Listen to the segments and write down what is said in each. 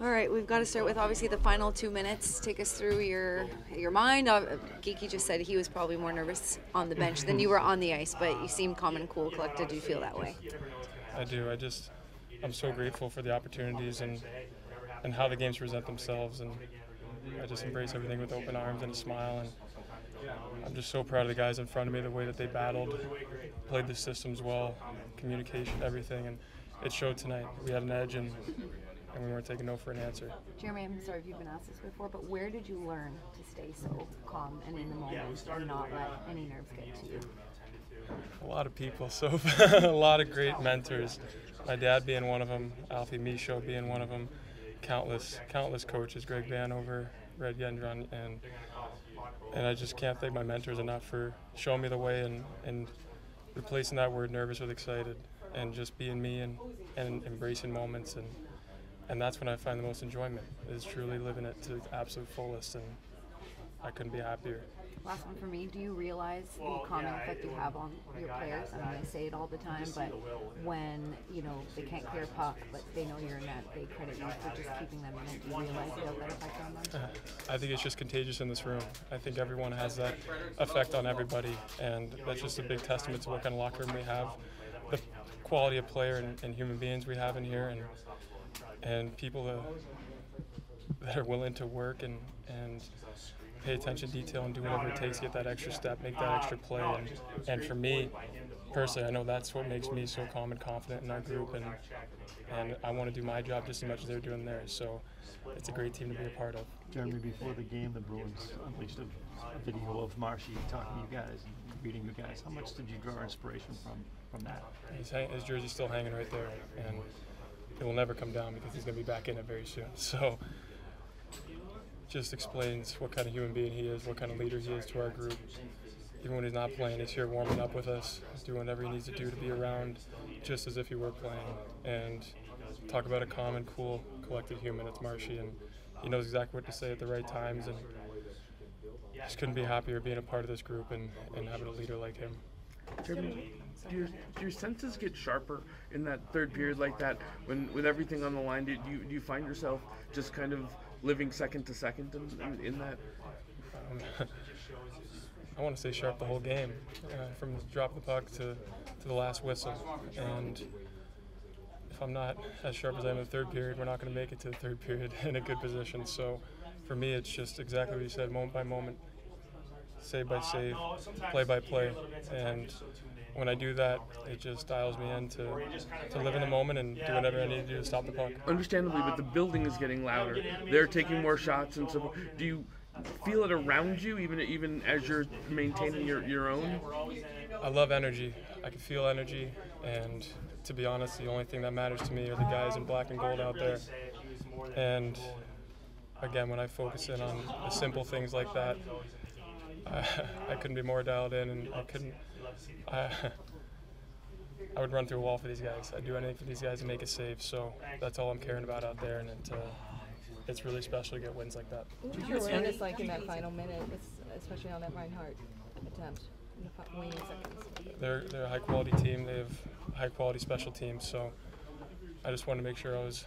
All right, we've got to start with obviously the final two minutes. Take us through your your mind. Uh, Geekie just said he was probably more nervous on the bench than you were on the ice, but you seem calm and cool, collected. Do you feel that way? I do. I just I'm so grateful for the opportunities and and how the games present themselves, and I just embrace everything with open arms and a smile. And I'm just so proud of the guys in front of me, the way that they battled, played the systems well, communication, everything, and it showed tonight. We had an edge and and we weren't taking no for an answer. Jeremy, I'm sorry if you've been asked this before, but where did you learn to stay so calm and in the moment and not let any nerves get to you? A lot of people, so a lot of great mentors. My dad being one of them, Alfie Michaud being one of them, countless, countless coaches, Greg Vanover, Red Gendron, and and I just can't thank my mentors enough for showing me the way and, and replacing that word nervous with excited and just being me and, and embracing moments and and that's when I find the most enjoyment is truly living it to the absolute fullest, and I couldn't be happier. Last one for me. Do you realize the calming effect you have on your players? I mean, I say it all the time, but when you know they can't clear a puck, but they know you're in net, they credit you for just keeping them in it. Do you realize you have that effect on them? I think it's just contagious in this room. I think everyone has that effect on everybody, and that's just a big testament to what kind of locker room we have, the quality of player and, and human beings we have in here, and and people that, that are willing to work and, and pay attention to detail and do whatever it takes to get that extra step, make that extra play. And, and for me, personally, I know that's what makes me so calm and confident in our group. And, and I want to do my job just as much as they're doing theirs. So it's a great team to be a part of. Jeremy, before the game, the Bruins unleashed a, a video of Marshy talking to you guys and greeting you guys. How much did you draw inspiration from, from that? His, his jersey's still hanging right there. And it will never come down because he's going to be back in it very soon. So just explains what kind of human being he is, what kind of leader he is to our group. Even when he's not playing, he's here warming up with us, doing whatever he needs to do to be around, just as if he were playing. And talk about a calm and cool, collected human. It's Marshy, and he knows exactly what to say at the right times. And just couldn't be happier being a part of this group and, and having a leader like him. Jeremy, do your, do your senses get sharper in that third period like that when with everything on the line? Do you, do you find yourself just kind of living second to second in, in, in that? I want to say sharp the whole game, uh, from the drop the puck to, to the last whistle. And if I'm not as sharp as I am in the third period, we're not going to make it to the third period in a good position. So for me, it's just exactly what you said, moment by moment, save by save, play by play. And when I do that, it just dials me in to, to live in the moment and do whatever I need to do to stop the puck. Understandably, but the building is getting louder. They're taking more shots and so. Do you feel it around you, even even as you're maintaining your, your own? I love energy. I can feel energy, and to be honest, the only thing that matters to me are the guys in black and gold out there. And again, when I focus in on the simple things like that, I, I couldn't be more dialed in, and I couldn't. I, I would run through a wall for these guys. I'd do anything for these guys to make a save. So that's all I'm caring about out there, and it, uh, it's really special to get wins like that. What was your awareness like in that final minute, especially on that Reinhart attempt the? They're they're a high quality team. They have high quality special teams. So I just wanted to make sure I was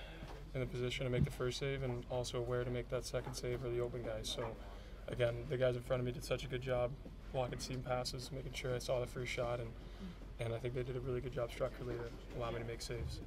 in the position to make the first save and also aware to make that second save for the open guys. So again, the guys in front of me did such a good job blocking seam passes, making sure I saw the first shot, and and I think they did a really good job structurally to allow me to make saves.